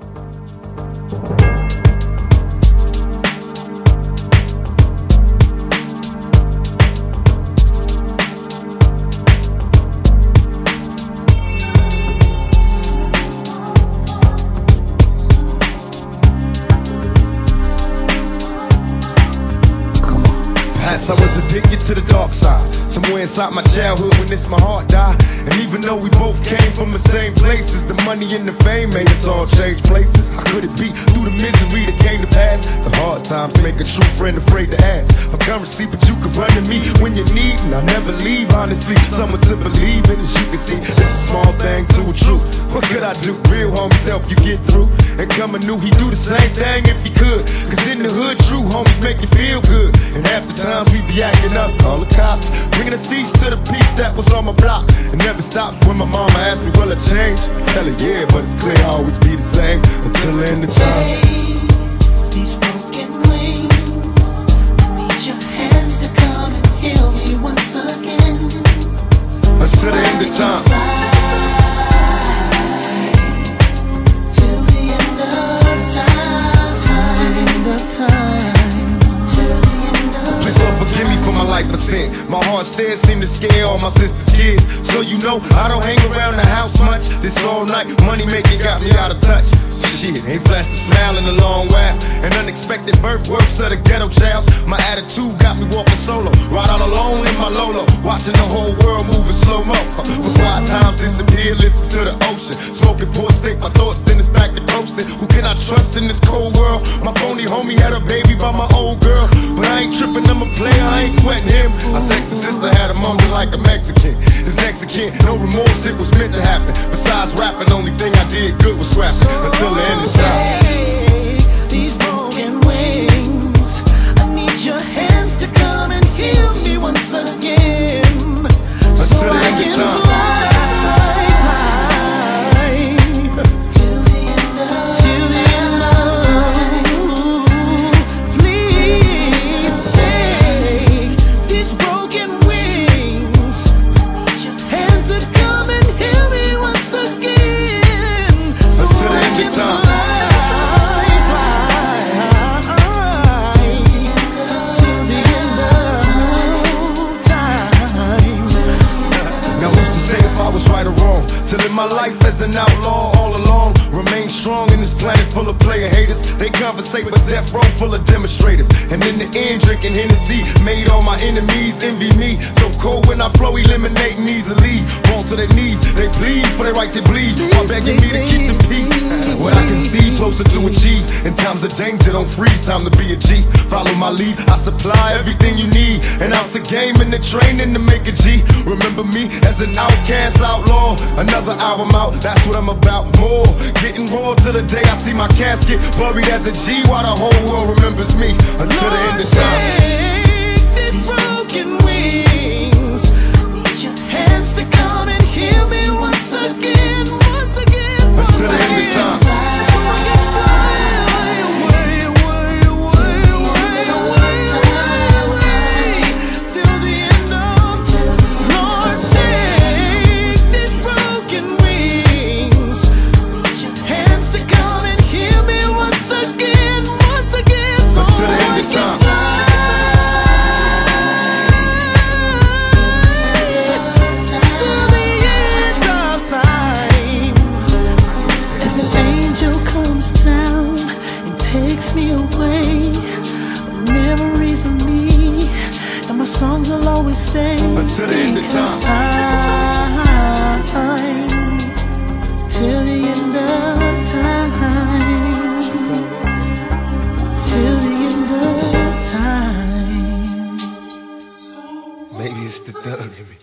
Thank you. Perhaps I was addicted to the dark side. Somewhere inside my childhood when this my heart died. And even though we both came from the same places, the money and the fame made us all change places. How could it be through the misery that came to pass? The hard times make a true friend afraid to ask for currency, but you can run to me when you need, and I'll never leave. Honestly, someone to believe in, as you can see, it's a small thing to a truth. What could I do? Real homies help you get through. And coming new, he do the same thing if he could. Cause in the hood, true homies make you feel good. And half the times we be acting up, call the cops. Bringing a cease to the peace that was on my block. It never stops when my mama asks me, will I change? I tell her, yeah, but it's clear I'll always be the same until the end of time. These broken wings. I need your hands to come and heal me once again. Until the end of time. My heart still seem to scare all my sister's kids. So you know I don't hang around the house much. This all night money making got me out of touch. Shit, ain't flashed a smile in a long while. An unexpected birth, worse of the ghetto childs. My attitude got me walking solo, right out alone in my Lolo, watching the whole world move in slow mo. For quiet times disappear, listen to the ocean. Smoking ports, think my thoughts, then it's back to coasting. Who can I trust in this cold world? My phony homie had a baby by my old girl, but I ain't tripping, I'm a player, I ain't sweating him. My sexy sister had a moment like a Mexican. His next again, no remorse, it was meant to happen. Besides rapping, only thing I did good was scrapping until the end of time. Wrong? To live my life as an outlaw all along. Remain strong in this planet full of player haters. They conversate with death row full of demonstrators. And in the end, drinking Hennessy made all my enemies envy me. So cold when I flow, eliminating easily. To their knees, they plead for their right to bleed. While begging me to keep the peace. What I can see, closer to achieve. In times of danger, don't freeze. Time to be a G. Follow my lead, I supply everything you need. And out to game and the training to make a G. Remember me as an outcast outlaw. Another album out, that's what I'm about. More getting raw to the day I see my casket buried as a G. While the whole world remembers me until the end of time. Takes me away, memories of me and my songs will always stay Until the end of time. time, till the end of time, till the end of time. Maybe it's the thugs in me.